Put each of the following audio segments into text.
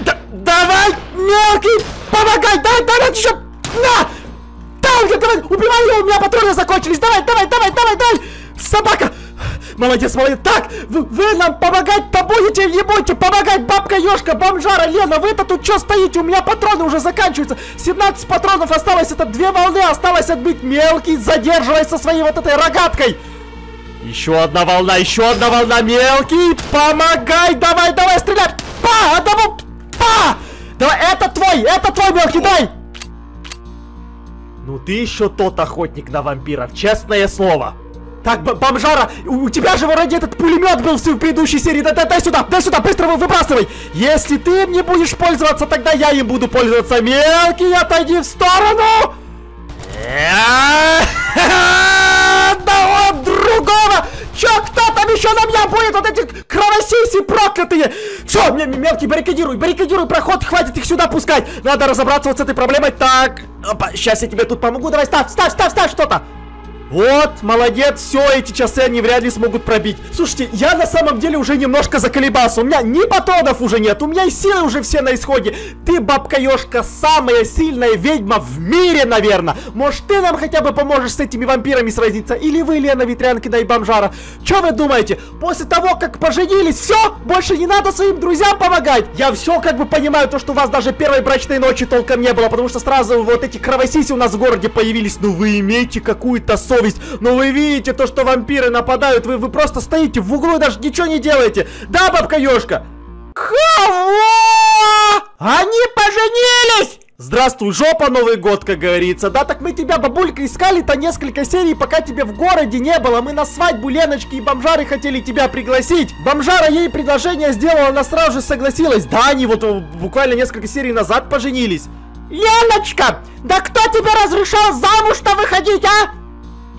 Да, давай, мелкий, помогай, давай, давай, еще, на! Там же, давай, убивай его, у меня патроны закончились, давай, давай, давай, давай, давай! Собака! Молодец, молодец. Так, вы, вы нам помогать-то будете, не будете помогать, бабка Ёшка, бомжара, Лена, вы-то тут что стоите? У меня патроны уже заканчиваются. 17 патронов осталось, это две волны осталось отбить. Мелкий, задерживай со своей вот этой рогаткой. Еще одна волна, еще одна волна, мелкий, помогай, давай, давай, стреляй. Па, одному, па! Давай, это твой, это твой, мелкий, дай! Ну ты еще тот охотник на вампиров, честное слово. Так, бомжара, у, тебя же вроде этот пулемет был в предыдущей серии. Дай, дай, сюда, дай сюда, быстро его выбрасывай. Если ты им не будешь пользоваться, тогда я им буду пользоваться. Мелкий, отойди в сторону. Да вот другого! Чё, кто там еще на меня будет? Вот эти кровосиси проклятые! Все, мелкий, баррикадируй, баррикадируй проход, хватит их сюда пускать! Надо разобраться вот с этой проблемой. Так, опа, сейчас я тебе тут помогу. Давай, ставь, ставь, ставь, ставь что-то! Вот, молодец, все, эти часы они вряд ли смогут пробить. Слушайте, я на самом деле уже немножко заколебался. У меня ни патронов уже нет, у меня и силы уже все на исходе. Ты, бабка Ёшка, самая сильная ведьма в мире, наверное. Может, ты нам хотя бы поможешь с этими вампирами сразиться? Или вы, Лена Ветрянкина и Бомжара? Че вы думаете? После того, как поженились, все? Больше не надо своим друзьям помогать? Я все как бы понимаю, то, что у вас даже первой брачной ночи толком не было, потому что сразу вот эти кровосиси у нас в городе появились. Ну вы имеете какую-то совесть совесть. Но вы видите то, что вампиры нападают. Вы, вы просто стоите в углу и даже ничего не делаете. Да, бабка Ёшка? Кого? Они поженились! Здравствуй, жопа, Новый год, как говорится. Да, так мы тебя, бабулька, искали-то несколько серий, пока тебя в городе не было. Мы на свадьбу Леночки и Бомжары хотели тебя пригласить. Бомжара ей предложение сделала, она сразу же согласилась. Да, они вот э, буквально несколько серий назад поженились. Леночка, да кто тебе разрешал замуж-то выходить, а?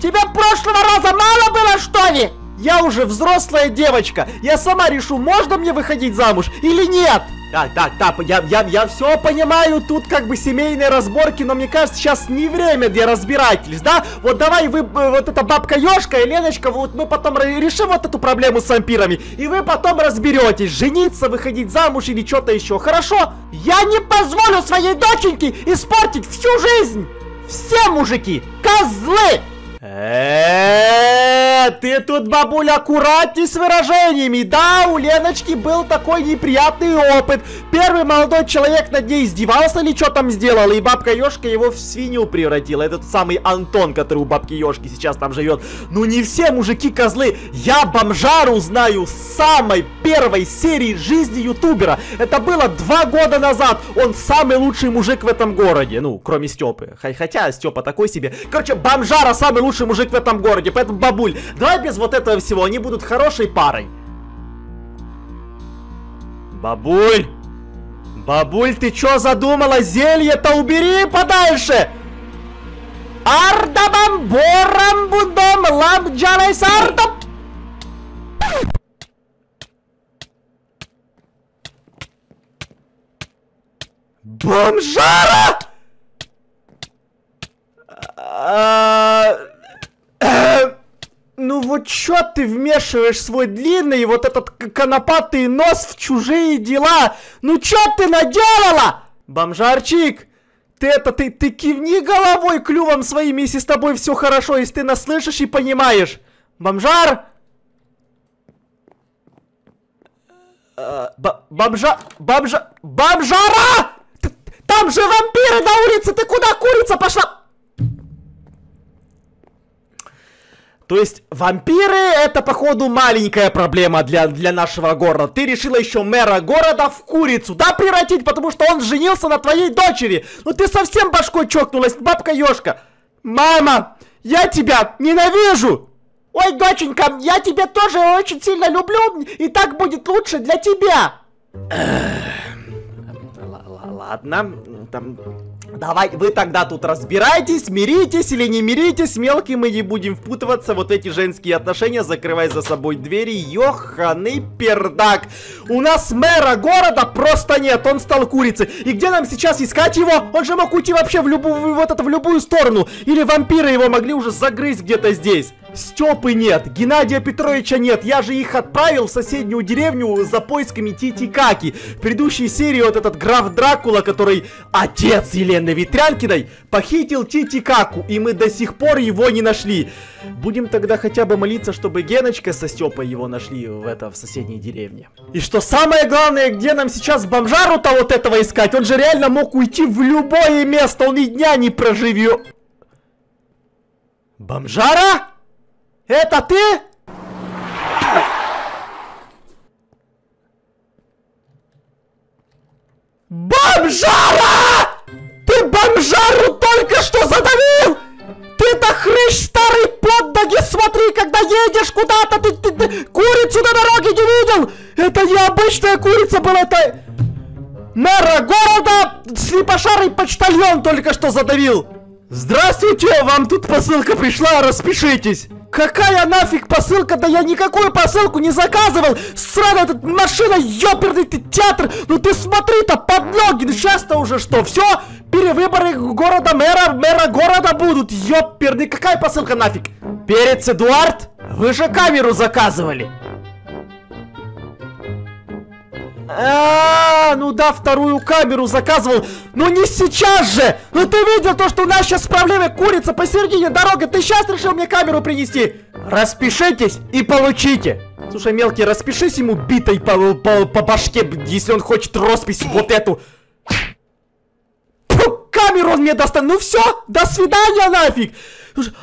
Тебе прошлого раза мало было, что ли? Я уже взрослая девочка. Я сама решу, можно мне выходить замуж или нет. Так, так, так, я, я, я все понимаю, тут как бы семейные разборки, но мне кажется, сейчас не время для разбирательств, да? Вот давай вы, э, вот эта бабка Ёшка и Леночка, вот мы потом решим вот эту проблему с вампирами, и вы потом разберетесь, жениться, выходить замуж или что-то еще, хорошо? Я не позволю своей доченьке испортить всю жизнь! Все мужики, козлы! Эээ, ты тут, бабуля, аккуратней с выражениями. Да, у Леночки был такой неприятный опыт. Первый молодой человек над ней издевался или что там сделал, и бабка Ёшка его в свинью превратила. Этот самый Антон, который у бабки Ёшки сейчас там живет. Ну не все мужики козлы. Я бомжару знаю с самой первой серии жизни ютубера. Это было два года назад. Он самый лучший мужик в этом городе. Ну, кроме Степы. Хотя Степа такой себе. Короче, бомжара самый лучший лучший мужик в этом городе, поэтому, бабуль, давай без вот этого всего, они будут хорошей парой. Бабуль! Бабуль, ты чё задумала? Зелье-то убери подальше! Ардабам борам будом ламджалай сардам! Бомжара! А, ну вот чё ты вмешиваешь свой длинный вот этот конопатый нос в чужие дела? Ну чё ты наделала? Бомжарчик, ты это, ты, ты кивни головой клювом своим, если с тобой все хорошо, если ты нас слышишь и понимаешь. Бомжар! Э, бомжа... Бомжа... Бомжара! Там же вампиры на улице! Ты куда, курица, пошла? То есть вампиры это походу маленькая проблема для, для нашего города. Ты решила еще мэра города в курицу, да, превратить, потому что он женился на твоей дочери. Ну ты совсем башкой чокнулась, бабка Ёшка. Мама, я тебя ненавижу. Ой, доченька, я тебя тоже очень сильно люблю, и так будет лучше для тебя. Ладно, там Давай, вы тогда тут разбирайтесь, миритесь или не миритесь, мелким мы не будем впутываться вот эти женские отношения, закрывай за собой двери, ёханый пердак. У нас мэра города просто нет, он стал курицей. И где нам сейчас искать его? Он же мог уйти вообще в любую, вот это, в любую сторону. Или вампиры его могли уже загрызть где-то здесь. Степы нет, Геннадия Петровича нет, я же их отправил в соседнюю деревню за поисками Титикаки. В предыдущей серии вот этот граф Дракула, который отец Елены Ветрянкиной, похитил Титикаку, и мы до сих пор его не нашли. Будем тогда хотя бы молиться, чтобы Геночка со Степой его нашли в это, в соседней деревне. И что самое главное, где нам сейчас бомжару-то вот этого искать? Он же реально мог уйти в любое место, он и дня не проживет. Бомжара? Это ты? Бомжара! Ты бомжару только что задавил! Ты-то хрыщ старый под ноги, смотри, когда едешь куда-то, ты, ты, ты курицу на дороге не видел! Это необычная курица была, это мэра города слепошарый почтальон только что задавил! Здравствуйте, вам тут посылка пришла, распишитесь. Какая нафиг посылка? Да я никакую посылку не заказывал! Сраная эта машина, ёперный театр! Ну ты смотри-то под ноги! Ну сейчас-то уже что, все? Перевыборы города мэра, мэра города будут! Ёперный, какая посылка нафиг? Перец Эдуард? Вы же камеру заказывали! А, ну да, вторую камеру заказывал. Но не сейчас же! Ну ты видел то, что у нас сейчас проблемы курица посередине дороги. Ты сейчас решил мне камеру принести? Распишитесь и получите. Слушай, мелкий, распишись ему битой по, по, по башке, если он хочет роспись вот эту. Фу, камеру он мне достанет. Ну все, до свидания нафиг.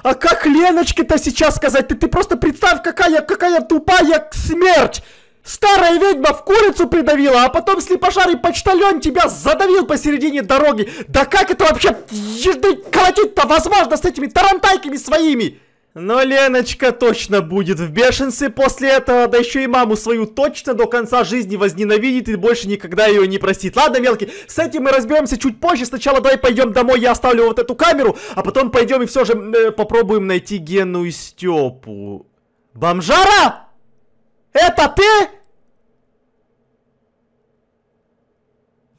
А как Леночке-то сейчас сказать? Ты, ты просто представь, какая, какая тупая смерть. Старая ведьма в курицу придавила, а потом слепошарый почтальон тебя задавил посередине дороги. Да как это вообще колотить-то возможно с этими тарантайками своими? Но Леночка точно будет в бешенстве после этого, да еще и маму свою точно до конца жизни возненавидит и больше никогда ее не простит. Ладно, мелкий, с этим мы разберемся чуть позже. Сначала давай пойдем домой, я оставлю вот эту камеру, а потом пойдем и все же э, попробуем найти Гену и Степу. Бомжара? Это ты?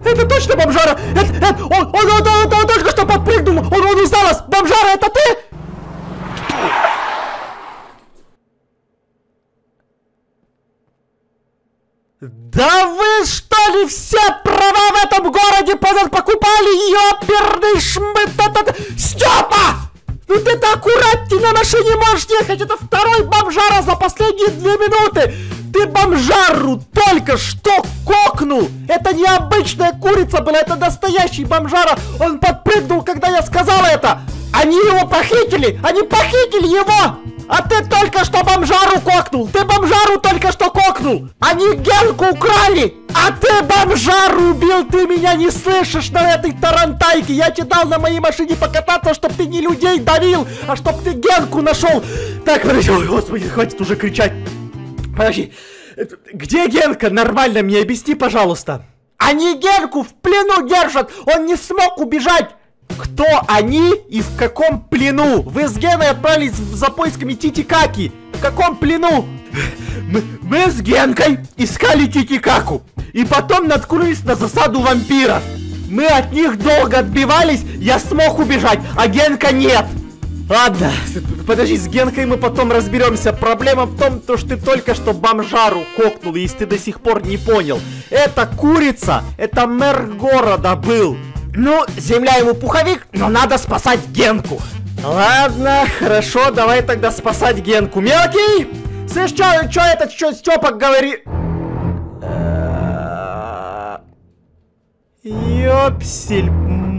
Это точно бомжара! Это, это, он, он, он, он, он, он только что подпрыгнул! Он, он узнал нас! Бомжара, это ты? Да вы что ли все права в этом городе покупали, ёперный шмыт! Степа! Ну ты-то аккуратнее на машине можешь ехать! Это второй бомжара за последние две минуты! Ты бомжару только что кокнул! Это необычная курица была, это настоящий бомжара! Он подпрыгнул, когда я сказал это! Они его похитили! Они похитили его! А ты только что бомжару кокнул! Ты бомжару только что кокнул! Они Генку украли! А ты бомжару убил! Ты меня не слышишь на этой тарантайке! Я тебе дал на моей машине покататься, чтобы ты не людей давил, а чтобы ты Генку нашел! Так, подожди, ой, господи, хватит уже кричать! Подожди, где Генка? Нормально мне объясни, пожалуйста. Они Генку в плену держат! Он не смог убежать! Кто они и в каком плену? Вы с Геной отправились за поисками Титикаки. В каком плену? Мы, мы с Генкой искали Титикаку. И потом наткнулись на засаду вампиров. Мы от них долго отбивались, я смог убежать, а Генка нет. Ладно, подожди, с Генкой мы потом разберемся. Проблема в том, то, что ты только что бомжару кокнул, если ты до сих пор не понял. Это курица, это мэр города был. Ну, земля ему пуховик, но надо спасать Генку. Ладно, хорошо, давай тогда спасать Генку. Мелкий! Слышь, чё, чё этот, чё Стёпа говорит? Ёпсель,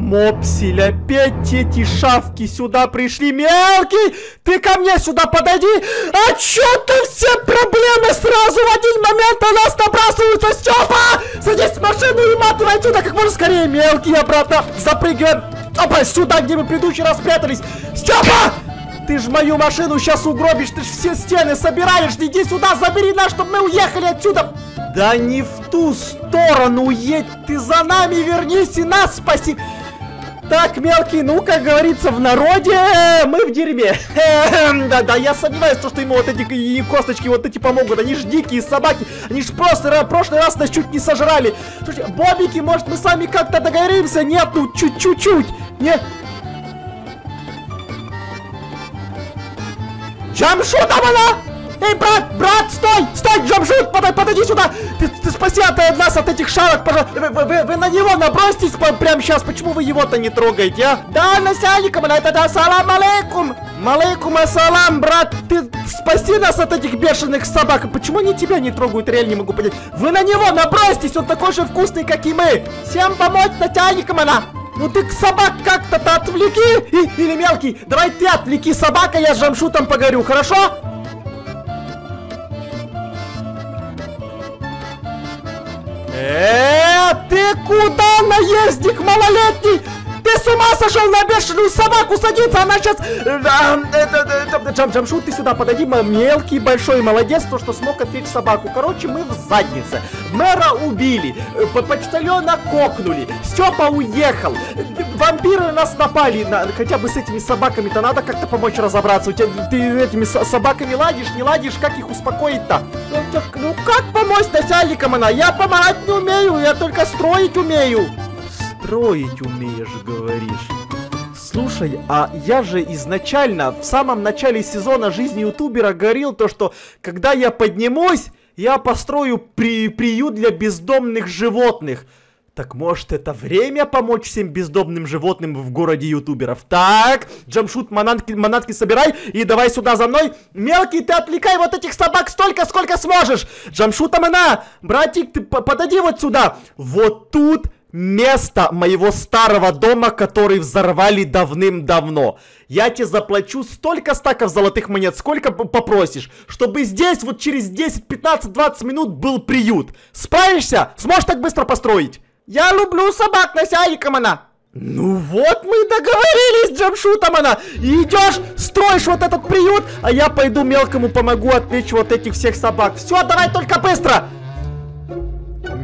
мопсель, опять эти шавки сюда пришли. Мелкий, ты ко мне сюда подойди. А чё ты все проблемы сразу в один момент на нас набрасываются, Степа? Садись в машину и матывай отсюда как можно скорее. Мелкий, обратно запрыгиваем. Опа, сюда, где мы предыдущий раз спрятались. Степа! Ты ж мою машину сейчас угробишь, ты ж все стены собираешь. Иди сюда, забери нас, чтобы мы уехали отсюда. Да не в ту сторону едь, ты за нами вернись и нас спаси. Так, мелкий, ну, как говорится в народе, мы в дерьме. Да-да, я сомневаюсь, что ему вот эти косточки вот эти помогут. Они ж дикие собаки. Они ж просто прошлый раз нас чуть не сожрали. Слушайте, бобики, может мы с вами как-то договоримся? Нет, ну, чуть-чуть. Нет, Джамшутом она! Эй, брат, брат, стой! Стой, Джамшут! Подойди, подойди сюда! Ты, ты спаси от, от нас, от этих шарок, пожалуйста! Вы, вы, вы на него набросьтесь прямо сейчас! Почему вы его-то не трогаете, а? Да, насяликом, это да, салам алейкум! Малейкум ассалам, брат! Ты спаси нас от этих бешеных собак! Почему они тебя не трогают? Реально не могу понять. Вы на него набросьтесь! Он такой же вкусный, как и мы! Всем помочь, натяльником она! Ну ты собак как-то-то отвлеки! И, или мелкий, давай ты отвлеки собака, я с Жамшутом поговорю, хорошо? Э, ты куда, наездник малолетний? С ума сошел на бешеную собаку садиться? Она сейчас... Джам Джамшут, ты сюда подойди, мелкий, большой, молодец, то, что смог отвлечь собаку. Короче, мы в заднице. Мэра убили, почтальона кокнули, Степа уехал, вампиры нас напали. На... Хотя бы с этими собаками-то надо как-то помочь разобраться. У тебя, ты этими собаками ладишь, не ладишь, как их успокоить-то? Ну, ну как помочь начальникам она? Я помогать не умею, я только строить умею строить умеешь, говоришь. Слушай, а я же изначально, в самом начале сезона жизни ютубера говорил то, что когда я поднимусь, я построю при приют для бездомных животных. Так может это время помочь всем бездомным животным в городе ютуберов? Так, джамшут, манатки, манатки собирай и давай сюда за мной. Мелкий, ты отвлекай вот этих собак столько, сколько сможешь. Джамшут, Амана, братик, ты подойди вот сюда. Вот тут место моего старого дома, который взорвали давным-давно. Я тебе заплачу столько стаков золотых монет, сколько попросишь, чтобы здесь вот через 10, 15, 20 минут был приют. Справишься? Сможешь так быстро построить? Я люблю собак, насяликом она. Ну вот мы и договорились, Джамшутом она. идешь, строишь вот этот приют, а я пойду мелкому помогу отвлечь вот этих всех собак. Все, давай только быстро.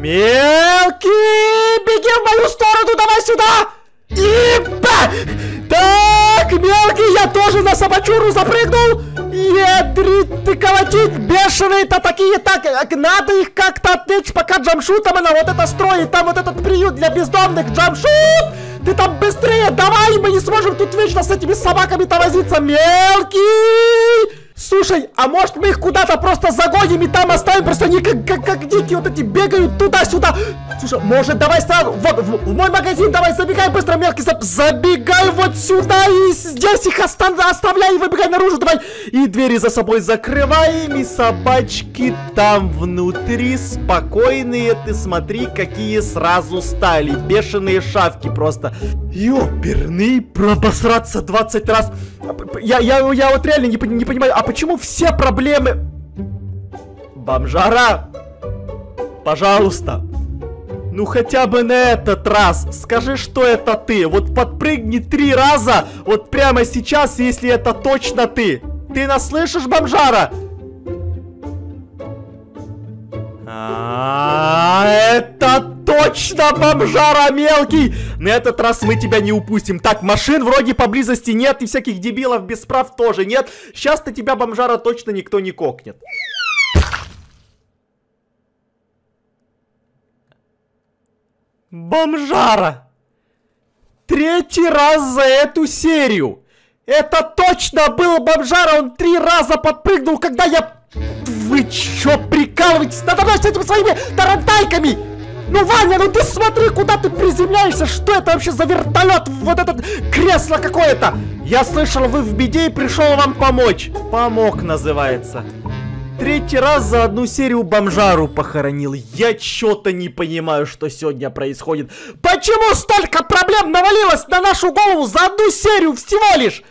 Мелкий, беги в мою сторону, давай сюда! И Так, мелкий, я тоже на собачуру запрыгнул. Ядрить ты колотить, бешеные-то такие, так, надо их как-то отвлечь, пока Джамшутом она вот это строит, там вот этот приют для бездомных, Джамшут! Ты там быстрее, давай, мы не сможем тут вечно с этими собаками-то возиться, мелкий! Слушай, а может мы их куда-то просто загоним и там оставим, просто они как, как, как дикие вот эти бегают туда-сюда. Слушай, может давай сразу, вот, в, в мой магазин давай, забегай быстро, мелкий, заб, забегай вот сюда и здесь их остав, оставляй и выбегай наружу, давай. И двери за собой закрываем, и собачки там внутри спокойные, ты смотри, какие сразу стали, бешеные шавки просто. Ёперный, пробосраться 20 раз. Я, я, я вот реально не, не понимаю, а почему все проблемы... Бомжара! Пожалуйста! Ну хотя бы на этот раз скажи, что это ты. Вот подпрыгни три раза, вот прямо сейчас, если это точно ты. Ты нас слышишь, бомжара? А, это точно бомжара мелкий! На этот раз мы тебя не упустим. Так, машин вроде поблизости нет, и всяких дебилов без прав тоже нет. Сейчас-то тебя, бомжара, точно никто не кокнет. Бомжара! Третий раз за эту серию! Это точно был бомжара, он три раза подпрыгнул, когда я... Вы чё прикалываетесь надо мной с этими своими тарантайками? Ну, Ваня, ну ты смотри, куда ты приземляешься, что это вообще за вертолет, вот этот кресло какое-то? Я слышал, вы в беде и пришел вам помочь. Помог, называется. Третий раз за одну серию бомжару похоронил. Я чё-то не понимаю, что сегодня происходит. Почему столько проблем навалилось на нашу голову за одну серию всего лишь?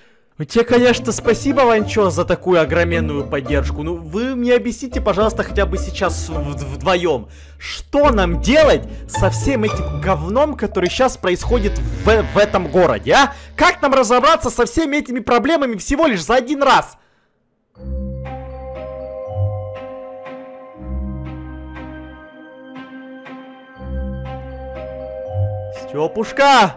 Ну тебе, конечно, спасибо, Ванчо, за такую огроменную поддержку. Ну, вы мне объясните, пожалуйста, хотя бы сейчас вдвоем, что нам делать со всем этим говном, который сейчас происходит в, в этом городе, а? Как нам разобраться со всеми этими проблемами всего лишь за один раз? Степушка!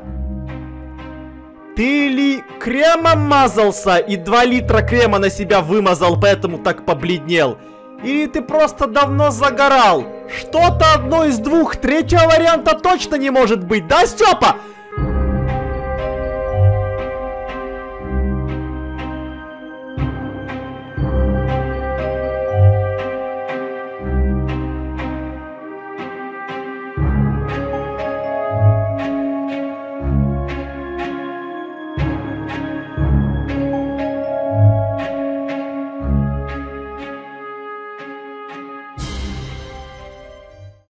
Ты ли кремом мазался и 2 литра крема на себя вымазал, поэтому так побледнел? Или ты просто давно загорал? Что-то одно из двух, третьего варианта точно не может быть, да, Степа?